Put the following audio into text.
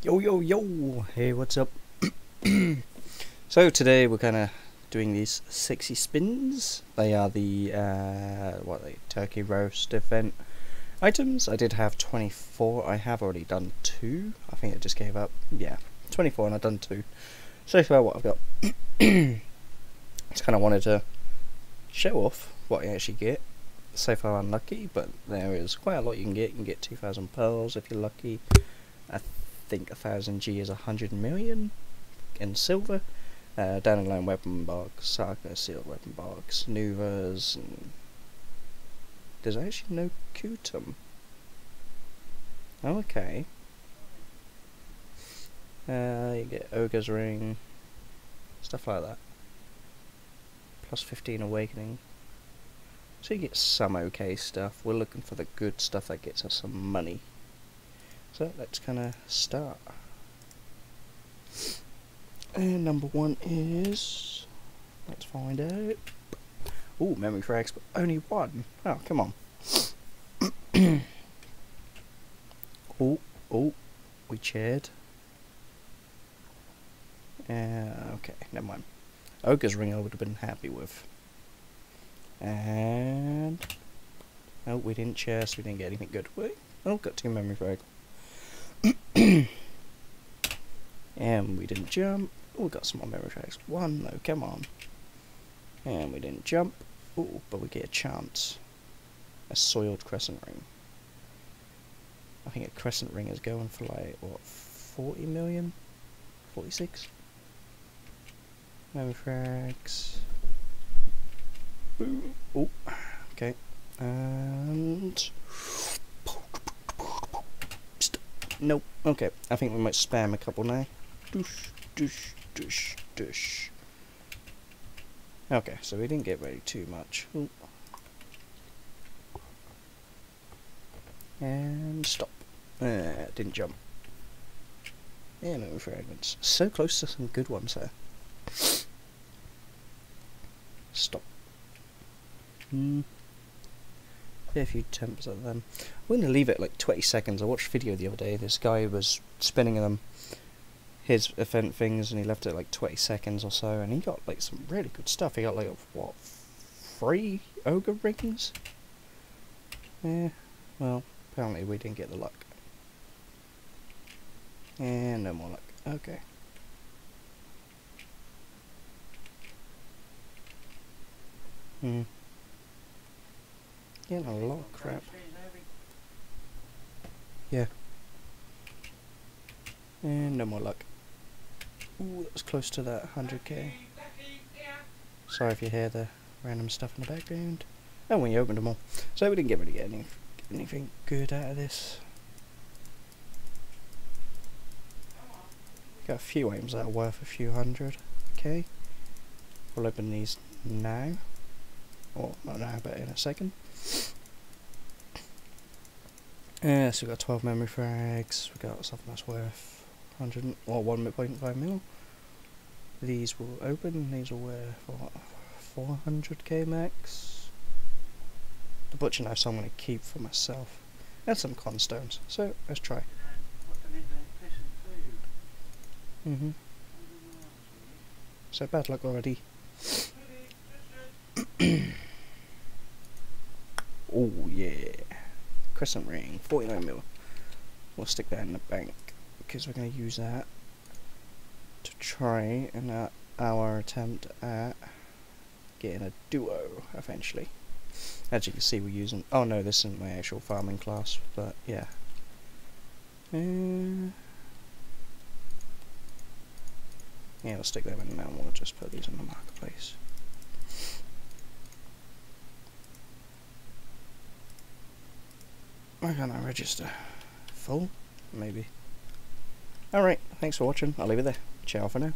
Yo yo yo! Hey, what's up? so today we're kind of doing these sexy spins. They are the uh, what they turkey roast event items. I did have 24. I have already done two. I think I just gave up. Yeah, 24, and I've done two. So far, what I've got. just kind of wanted to show off what you actually get. So far, unlucky, but there is quite a lot you can get. You can get 2,000 pearls if you're lucky. I think a thousand G is a hundred million in silver. Uh, Dandelion weapon box, Saga seal weapon box, Nuvas, and there's actually no Kutum. Okay. Uh, you get Ogre's Ring, stuff like that. Plus 15 Awakening. So you get some okay stuff. We're looking for the good stuff that gets us some money. So let's kind of start. And number one is, let's find out. Oh, memory frags, but only one. Oh, come on. oh, oh, we cheered. Uh, okay, never mind. Ogre's ring I would have been happy with. And oh, we didn't cheer, so we didn't get anything good. Wait, oh, got two memory frags. and we didn't jump. Oh, we got some more memory frags. One though, come on. And we didn't jump. Oh, but we get a chance. A soiled crescent ring. I think a crescent ring is going for like, what, 40 million? 46? Memory. Boom. Oh, okay. And Nope. Okay, I think we might spam a couple now. Doosh, doosh, doosh, doosh. Okay, so we didn't get ready too much. Ooh. And stop. Uh, didn't jump. Yeah, no fragments. So close to some good ones there. Stop. Hmm a few attempts at them. I'm going to leave it like 20 seconds. I watched a video the other day. This guy was spinning them, his event things, and he left it like 20 seconds or so, and he got like some really good stuff. He got like, what, three ogre rings? Yeah, well, apparently we didn't get the luck. And no more luck. Okay. Hmm. Getting a lot of crap. Yeah. And no more luck. Ooh, that was close to that 100k. Sorry if you hear the random stuff in the background. Oh, when you opened them all. So we didn't get really get any, anything good out of this. Got a few aims that are worth a few hundred. Okay. We'll open these now. Not now, but in a second. Yeah, so we've got 12 memory frags, we've got something that's worth 100 or 1.5 mil. These will open, these will worth what, 400k max. The butcher knife I'm going to keep for myself. And some con stones, so let's try. Mm hmm So bad luck already. oh yeah crescent ring, 49 mil. We'll stick that in the bank because we're going to use that to try in our attempt at getting a duo eventually. As you can see, we're using. Oh no, this isn't my actual farming class, but yeah. Uh, yeah, we'll stick them in now. We'll just put these in the marketplace. Why can't I register? Full? Maybe. Alright, thanks for watching. I'll leave it there. Ciao for now.